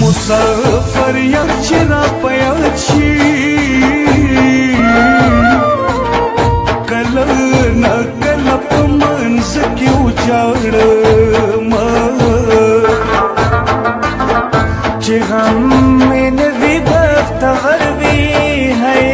مسافر یم چې را پیاد شي کله نه کله په منځ کې وچاړم چې غم مې نه وي بختور ہے۔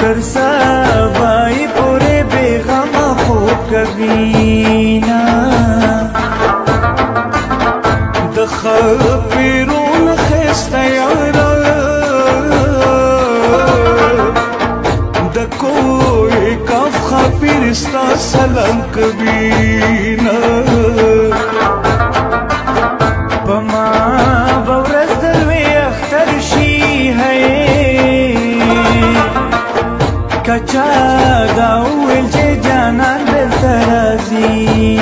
تر سبای پورې بے غم خو کوي نه خپیرون خسته یارا د کوی کاف خپیر ستا سلام نه پما بورز دلوی اختر شي ہے کچا دا اول چې جانان دل ترازینا